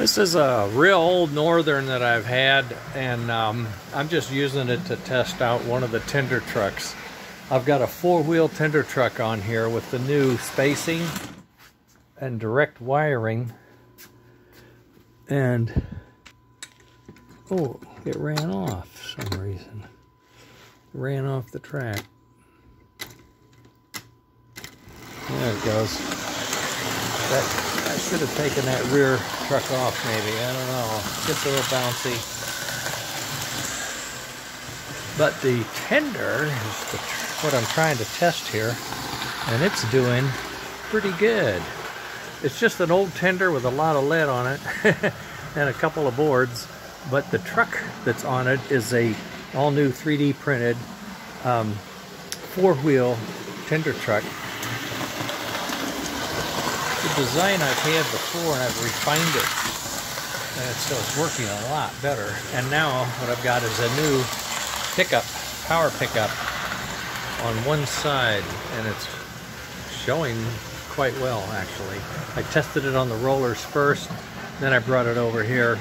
This is a real old Northern that I've had, and um, I'm just using it to test out one of the tender trucks. I've got a four-wheel tender truck on here with the new spacing and direct wiring. And, oh, it ran off for some reason. It ran off the track. There it goes. That should have taken that rear truck off maybe. I don't know. Gets a little bouncy. But the tender is the, what I'm trying to test here. And it's doing pretty good. It's just an old tender with a lot of lead on it and a couple of boards. But the truck that's on it is a all new 3D printed um, four wheel tender truck the design I've had before and I've refined it. And so it's working a lot better. And now what I've got is a new pickup, power pickup on one side and it's showing quite well actually. I tested it on the rollers first, then I brought it over here.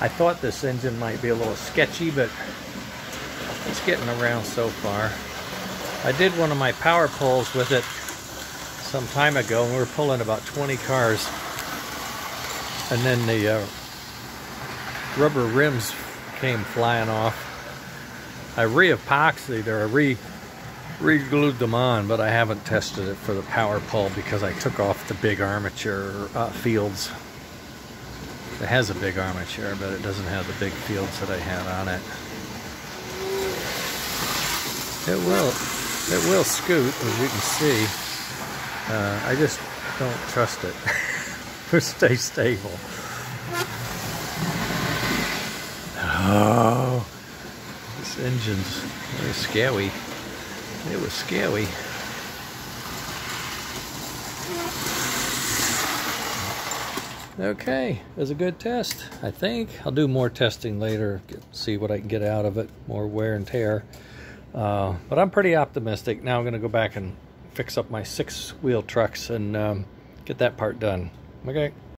I thought this engine might be a little sketchy, but it's getting around so far. I did one of my power pulls with it some time ago and we were pulling about 20 cars and then the uh, rubber rims came flying off. I re-epoxied or I re re-glued them on but I haven't tested it for the power pull because I took off the big armature uh, fields. It has a big armature but it doesn't have the big fields that I had on it. It will it will scoot as you can see. Uh, I just don't trust it to stay stable. Oh, this engine's very scary. It was scary. Okay, it was a good test, I think. I'll do more testing later, see what I can get out of it, more wear and tear. Uh, but I'm pretty optimistic. Now I'm going to go back and fix up my six wheel trucks and um, get that part done. Okay.